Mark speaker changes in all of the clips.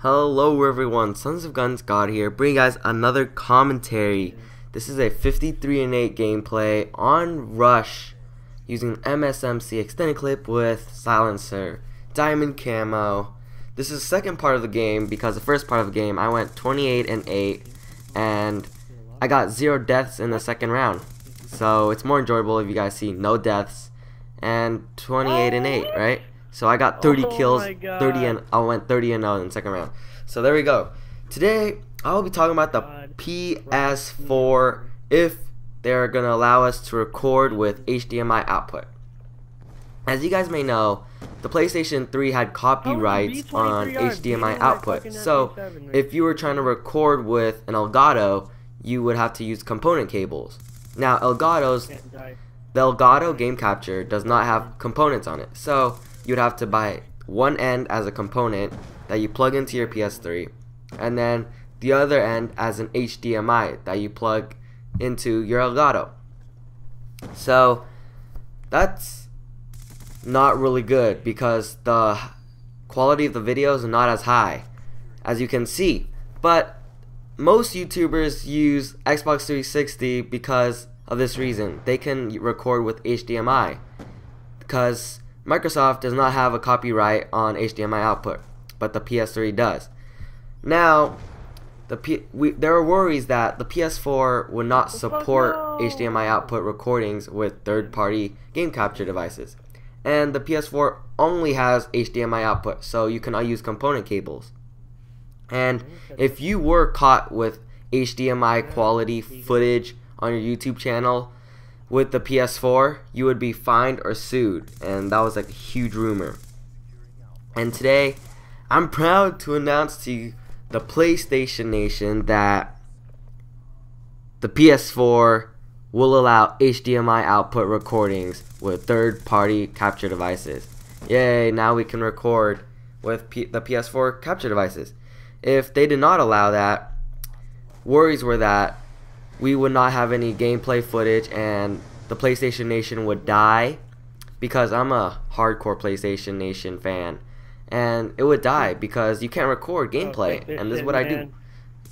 Speaker 1: Hello everyone, Sons of Guns God here, bringing you guys another commentary. This is a 53 and 8 gameplay on Rush using MSMC extended clip with silencer, diamond camo. This is the second part of the game because the first part of the game I went 28 and 8 and I got zero deaths in the second round. So it's more enjoyable if you guys see no deaths and 28 and 8, right? So I got 30
Speaker 2: Oh
Speaker 1: kills, 30 and I went 30 and 0 in the second round. So there we go. Today I will be talking about the
Speaker 2: God.
Speaker 1: PS4 if they're gonna allow us to record with HDMI output. As you guys may know, the PlayStation 3 had copyrights
Speaker 2: B23
Speaker 1: on HDMI output. So
Speaker 2: right
Speaker 1: if you were trying to record with an Elgato, you would have to use component cables. Now Elgato's the Elgato Game Capture does not have components on it. So you'd have to buy one end as a component that you plug into your PS3 and then the other end as an HDMI that you plug into your Elgato. So that's not really good because the quality of the videos are not as high as you can see. But most YouTubers use Xbox 360 because of this reason. They can record with HDMI because Microsoft does not have a copyright on HDMI output, but the PS3 does. Now, the P- we, there are worries that the PS4 would not support
Speaker 2: no.
Speaker 1: HDMI output recordings with third-party game capture devices, and the PS4 only has HDMI output, so you cannot use component cables. And if you were caught with HDMI quality footage on your YouTube channel with the PS4, you would be fined or sued, and that was like a huge rumor. And today, I'm proud to announce to you, the PlayStation Nation, that the PS4 will allow HDMI output recordings with third-party capture devices. Yay! Now we can record with P- the PS4 capture devices. If they did not allow that, worries were that we would not have any gameplay footage and the PlayStation Nation would die because I'm a hardcore PlayStation Nation fan and it would die because you can't record gameplay
Speaker 2: Oh,
Speaker 1: and this is what I do.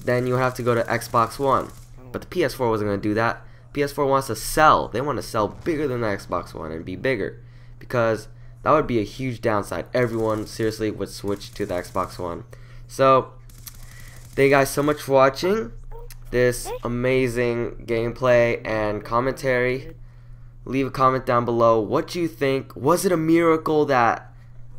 Speaker 1: Then you have to go to Xbox One. But the PS4 wasn't going to do that. PS4 wants to sell. They want to sell bigger than the Xbox One and be bigger because that would be a huge downside. Everyone seriously would switch to the Xbox One. So, thank you guys so much for watching this amazing gameplay and commentary. Leave a comment down below. What do you think? Was it a miracle that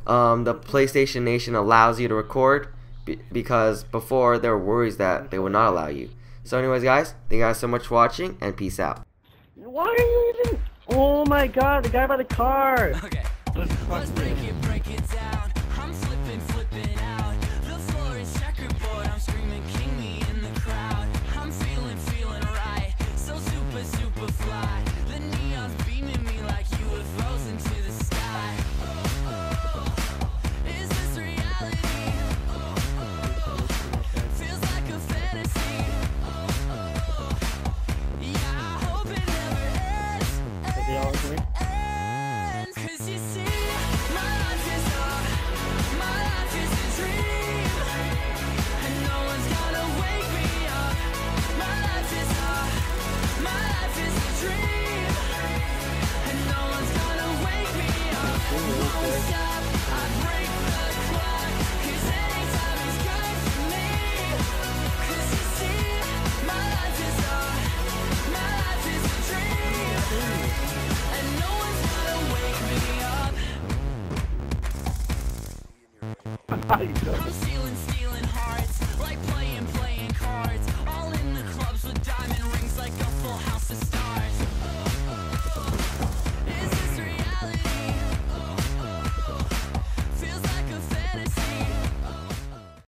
Speaker 1: um, the PlayStation Nation allows you to record? Be- because before there were worries that they would not allow you. So, anyways, guys, thank you guys so much for watching and peace out.
Speaker 2: Why are you even? Oh my god, the guy by the car.
Speaker 3: Okay.
Speaker 2: Let's
Speaker 3: Let's break it, break Stealing, stealing hearts, like playing, playing cards, all in the clubs with diamond